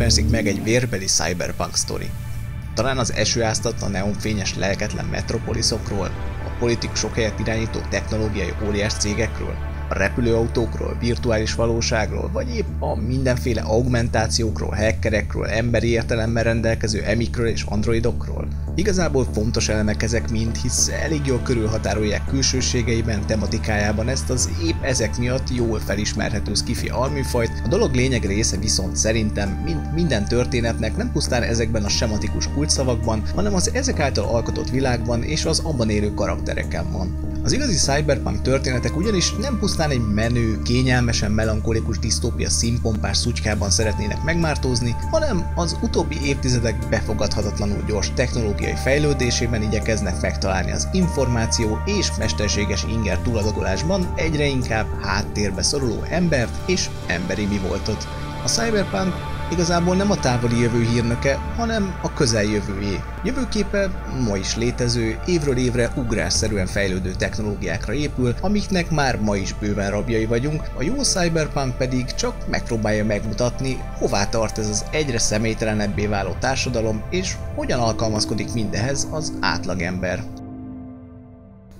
ferszik meg egy vérbeli cyberpunk sztori. Talán az esőáztatlan neonfényes lelketlen metropoliszokról, a politikusok helyett irányító technológiai óriás cégekről, a repülőautókról, virtuális valóságról, vagy épp a mindenféle augmentációkról, hackerekről, emberi értelemmel rendelkező emikről és androidokról. Igazából fontos elemek ezek mind, hisz elég jól körülhatárolják külsőségeiben, tematikájában ezt az épp ezek miatt jól felismerhető skifi alműfajt, a dolog lényeg része viszont szerintem mint minden történetnek nem pusztán ezekben a sematikus kulcsszavakban, hanem az ezek által alkotott világban és az abban élő karaktereken van. Az igazi cyberpunk történetek ugyanis nem pusztán egy menő, kényelmesen melankolikus disztópia színpompás szutykában szeretnének megmártózni, hanem az utóbbi évtizedek befogadhatatlanul gyors technológiai fejlődésében igyekeznek megtalálni az információ és mesterséges inger tuladagolásban egyre inkább háttérbe szoruló embert és emberi mi voltot. A cyberpunk igazából nem a távoli jövő hírnöke, hanem a közeljövőjé. Jövőképe ma is létező, évről évre ugrásszerűen fejlődő technológiákra épül, amiknek már ma is bőven rabjai vagyunk, a jó cyberpunk pedig csak megpróbálja megmutatni, hová tart ez az egyre személytelenebbé váló társadalom, és hogyan alkalmazkodik mindehez az átlagember.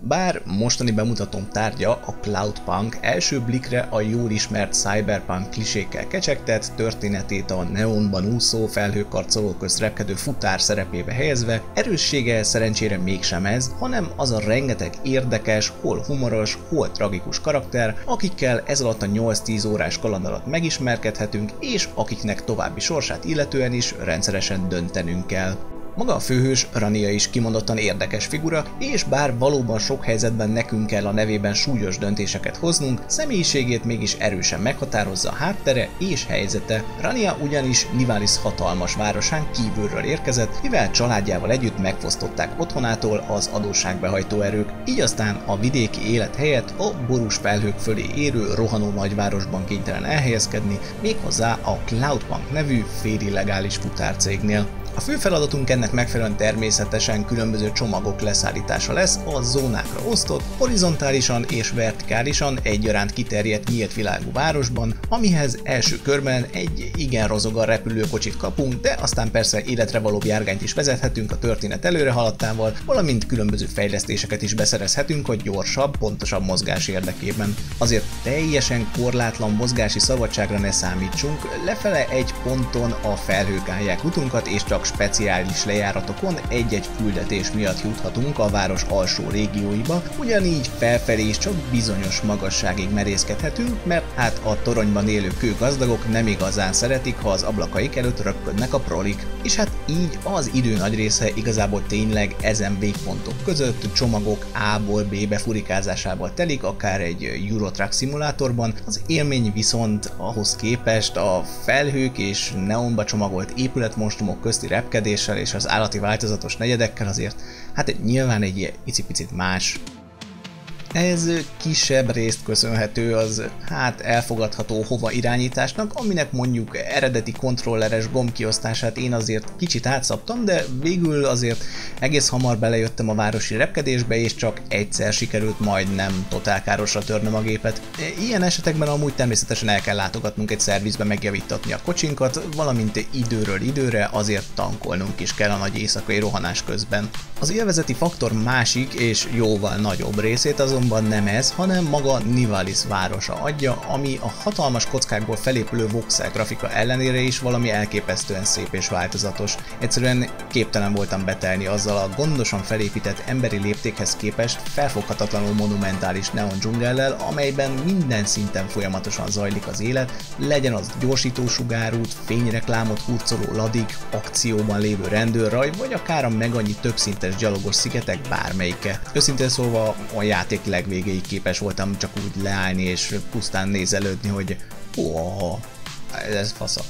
Bár mostani bemutatom tárgya a Cloudpunk első blikre a jól ismert cyberpunk klisékkel kecsegtet, történetét a neonban úszó felhőkarcoló közt repkedő futár szerepébe helyezve, erőssége szerencsére mégsem ez, hanem az a rengeteg érdekes, hol humoros, hol tragikus karakter, akikkel ez alatt a 8-10 órás kaland alatt megismerkedhetünk, és akiknek további sorsát illetően is rendszeresen döntenünk kell. Maga a főhős, Rania is kimondottan érdekes figura, és bár valóban sok helyzetben nekünk kell a nevében súlyos döntéseket hoznunk, személyiségét mégis erősen meghatározza a háttere és helyzete. Rania ugyanis Nivalis hatalmas városán kívülről érkezett, mivel családjával együtt megfosztották otthonától az adósságbehajtó erők, így aztán a vidéki élet helyett a borús felhők fölé érő rohanó nagyvárosban kénytelen elhelyezkedni, méghozzá a Cloudpunk nevű féli legális futárcégnél. A fő feladatunk ennek megfelelően természetesen különböző csomagok leszállítása lesz a zónákra osztott, horizontálisan és vertikálisan egyaránt kiterjedt nyílt világú városban, amihez első körben egy igen rozogan repülőkocsit kapunk, de aztán persze életre való járgányt is vezethetünk a történet előre haladtával, valamint különböző fejlesztéseket is beszerezhetünk a gyorsabb, pontosabb mozgás érdekében. Azért teljesen korlátlan mozgási szabadságra ne számítsunk, lefele egy ponton a felhők állják utunkat és csak speciális lejáratokon egy-egy küldetés miatt juthatunk a város alsó régióiba, ugyanígy felfelé is csak bizonyos magasságig merészkedhetünk, mert hát a toronyban élő kőgazdagok nem igazán szeretik, ha az ablakaik előtt röpködnek a prolik. És hát így az idő nagy része igazából tényleg ezen végpontok között csomagok A-ból B-be furikázásával telik, akár egy Eurotrack szimulátorban, az élmény viszont ahhoz képest a felhők és neonba csomagolt épületmonstrumok közti repkedéssel és az állati változatos negyedekkel azért hát nyilván egy icipicit más ez kisebb részt köszönhető az hát elfogadható hova irányításnak, aminek mondjuk eredeti kontrolleres gombkiosztását én azért kicsit átszaptam, de végül azért egész hamar belejöttem a városi repkedésbe, és csak egyszer sikerült majdnem totál károsra törnöm a gépet. Ilyen esetekben amúgy természetesen el kell látogatnunk egy szervizbe megjavítatni a kocsinkat, valamint időről időre azért tankolnunk is kell a nagy éjszakai rohanás közben. Az élvezeti faktor másik és jóval nagyobb részét azon azonban nem ez, hanem maga Nivalis városa adja, ami a hatalmas kockákból felépülő voxel grafika ellenére is valami elképesztően szép és változatos. Egyszerűen képtelen voltam betelni azzal a gondosan felépített emberi léptékhez képest felfoghatatlanul monumentális neon dzsungellel, amelyben minden szinten folyamatosan zajlik az élet, legyen az gyorsítósugárút, fényreklámot hurcoló ladik, akcióban lévő rendőrraj, vagy akár a meg annyi többszintes gyalogos szigetek bármelyike. Őszintén szólva a játék legvégéig képes voltam csak úgy leállni és pusztán nézelődni, hogy ó, ez fasza.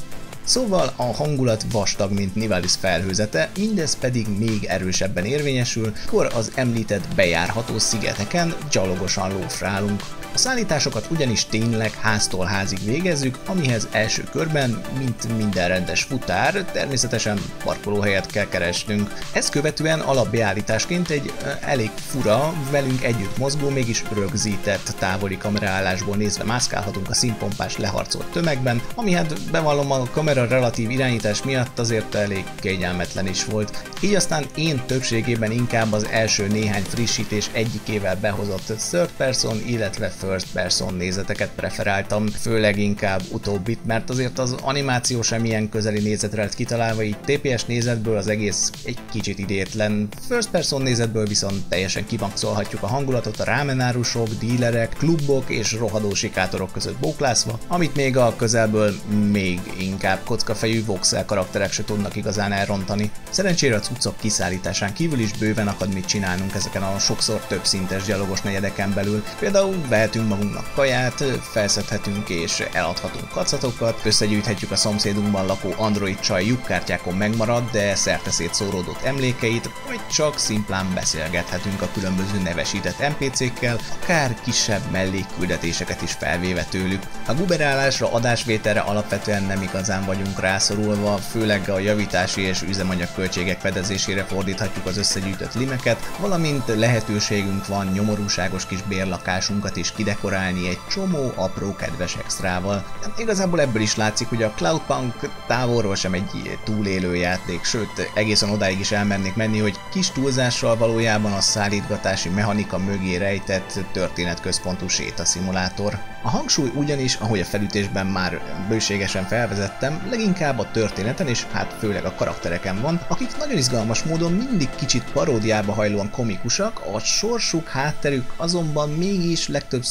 Szóval a hangulat vastag, mint Nivalis felhőzete, mindez pedig még erősebben érvényesül, kor az említett bejárható szigeteken gyalogosan lófrálunk. A szállításokat ugyanis tényleg háztól házig végezzük, amihez első körben, mint minden rendes futár, természetesen parkolóhelyet kell keresnünk. Ezt követően alapbeállításként egy elég fura, velünk együtt mozgó, mégis rögzített távoli kameraállásból nézve mászkálhatunk a színpompás leharcolt tömegben, ami hát bevallom a kamera relatív irányítás miatt azért elég kényelmetlen is volt. Így aztán én többségében inkább az első néhány frissítés egyikével behozott third person, illetve first person nézeteket preferáltam, főleg inkább utóbbit, mert azért az animáció sem ilyen közeli nézetre lett kitalálva, így TPS nézetből az egész egy kicsit idétlen, first person nézetből viszont teljesen kimaxolhatjuk a hangulatot a rámenárusok, dílerek, klubok és rohadó sikátorok között bóklászva, amit még a közelből még inkább kockafejű voxel karakterek se tudnak igazán elrontani. Szerencsére a cuccok kiszállításán kívül is bőven akad mit csinálnunk ezeken a sokszor több szintes gyalogos negyedeken belül. Például vehetünk magunknak kaját, felszedhetünk és eladhatunk kacatokat, összegyűjthetjük a szomszédunkban lakó android csaj lyukkártyákon megmaradt, de szerte szétszóródott emlékeit, vagy csak szimplán beszélgethetünk a különböző nevesített NPC-kkel, akár kisebb mellékküldetéseket is felvéve tőlük. A guberálásra, adásvételre alapvetően nem igazán vagyunk rászorulva, főleg a javítási és üzemanyag költségek fedezésére fordíthatjuk az összegyűjtött limeket, valamint lehetőségünk van nyomorúságos kis bérlakásunkat is kidekorálni egy csomó apró kedves extrával. Igazából ebből is látszik, hogy a Cloudpunk távolról sem egy túlélő játék, sőt egészen odáig is elmennék menni, hogy kis túlzással valójában a szállítgatási mechanika mögé rejtett történetközpontú sétaszimulátor. A hangsúly ugyanis, ahogy a felütésben már bőségesen felvezettem, leginkább a történeten és hát főleg a karaktereken van, akik nagyon izgalmas módon mindig kicsit paródiába hajlóan komikusak, a sorsuk, hátterük azonban mégis legtöbbször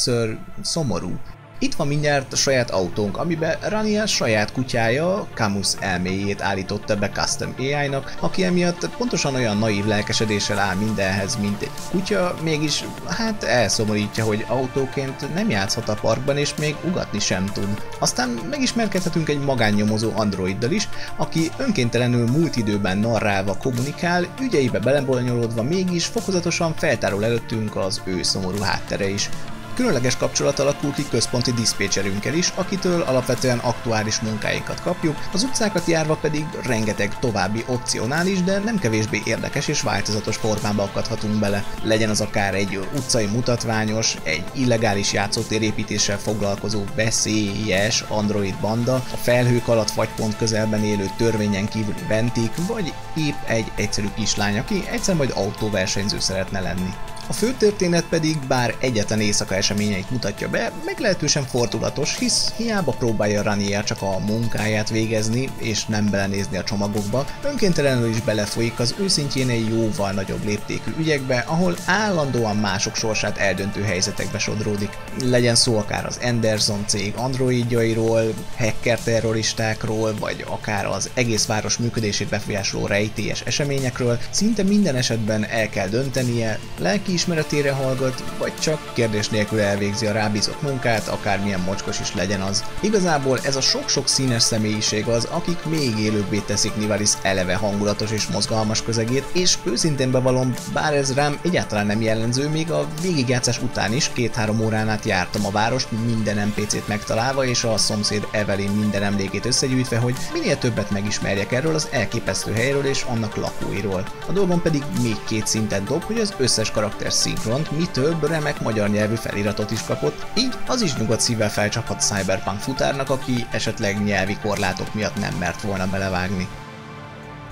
szomorú. Itt van mindjárt a saját autónk, amiben Rania saját kutyája, Camus elméjét állította be Custom AI-nak, aki emiatt pontosan olyan naív lelkesedéssel áll mindenhez, mint egy kutya, mégis hát elszomorítja, hogy autóként nem játszhat a parkban, és még ugatni sem tud. Aztán megismerkedhetünk egy magánnyomozó androiddal is, aki önkéntelenül múlt időben narrálva kommunikál, ügyeibe belebonyolódva mégis fokozatosan feltárul előttünk az ő szomorú háttere is. Különleges kapcsolat alakul ki központi diszpécserünkkel is, akitől alapvetően aktuális munkáinkat kapjuk, az utcákat járva pedig rengeteg további opcionális, de nem kevésbé érdekes és változatos formába akadhatunk bele. Legyen az akár egy utcai mutatványos, egy illegális játszótérépítéssel foglalkozó veszélyes android banda, a felhők alatt vagy pont közelben élő törvényen kívüli ventik, vagy épp egy egyszerű kislány, aki egyszer majd autóversenyző szeretne lenni. A főtörténet pedig, bár egyetlen éjszaka eseményeit mutatja be, meglehetősen fordulatos, hisz hiába próbálja Ranier csak a munkáját végezni, és nem belenézni a csomagokba, önkéntelenül is belefolyik az őszintjén egy jóval nagyobb léptékű ügyekbe, ahol állandóan mások sorsát eldöntő helyzetekbe sodródik. Legyen szó akár az Anderson cég androidjairól, hacker terroristákról, vagy akár az egész város működését befolyásoló rejtélyes eseményekről, szinte minden esetben el kell döntenie, lelki ismeretére hallgat, vagy csak kérdés nélkül elvégzi a rábízott munkát, akármilyen mocskos is legyen az. Igazából ez a sok-sok színes személyiség az, akik még élőbbé teszik Nivalis eleve hangulatos és mozgalmas közegét, és őszintén bevallom, bár ez rám egyáltalán nem jellemző, még a végigjátszás után is két-három órán át jártam a várost, minden NPC-t megtalálva, és a szomszéd Evelyn minden emlékét összegyűjtve, hogy minél többet megismerjek erről az elképesztő helyről és annak lakóiról. A dolgom pedig még két szintet dob, hogy az összes karakter teljes szinkront, mi több remek magyar nyelvű feliratot is kapott, így az is nyugodt szívvel felcsaphat Cyberpunk futárnak, aki esetleg nyelvi korlátok miatt nem mert volna belevágni.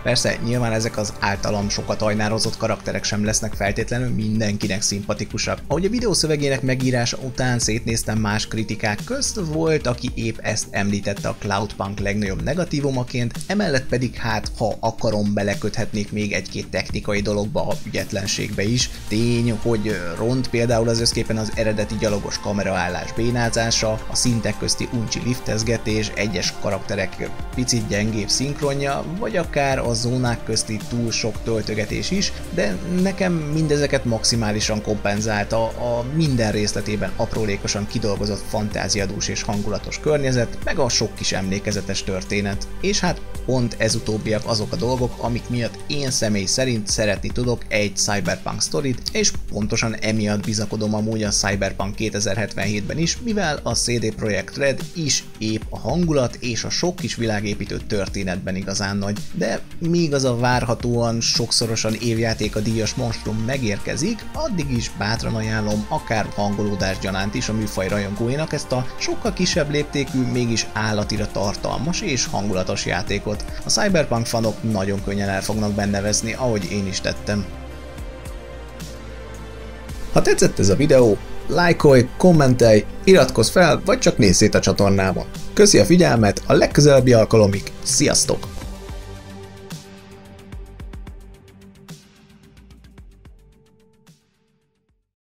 Persze, nyilván ezek az általam sokat ajnározott karakterek sem lesznek feltétlenül mindenkinek szimpatikusak. Ahogy a videó szövegének megírása után szétnéztem más kritikák közt, volt, aki épp ezt említette a Cloudpunk legnagyobb negatívumaként, emellett pedig hát, ha akarom, beleköthetnék még egy-két technikai dologba, a ügyetlenségbe is. Tény, hogy ront például az összképpen az eredeti gyalogos kameraállás bénázása, a szintek közti uncsi liftezgetés, egyes karakterek picit gyengébb szinkronja, vagy akár az zónák közti túl sok töltögetés is, de nekem mindezeket maximálisan kompenzálta a minden részletében aprólékosan kidolgozott fantáziadús és hangulatos környezet, meg a sok kis emlékezetes történet. És hát pont ez utóbbiak azok a dolgok, amik miatt én személy szerint szeretni tudok egy Cyberpunk sztorit, és pontosan emiatt bizakodom amúgy a Cyberpunk 2077-ben is, mivel a CD Projekt Red is épp a hangulat és a sok kis világépítő történetben igazán nagy, de míg az a várhatóan sokszorosan évjáték a díjas monstrum megérkezik, addig is bátran ajánlom akár hangolódás gyanánt is a műfaj rajongóinak ezt a sokkal kisebb léptékű, mégis állatira tartalmas és hangulatos játékot. A Cyberpunk fanok nagyon könnyen el fognak benne veszni, ahogy én is tettem. Ha tetszett ez a videó, lájkolj, kommentelj, iratkozz fel, vagy csak nézz szét a csatornámon. Köszi a figyelmet, a legközelebbi alkalomig, sziasztok!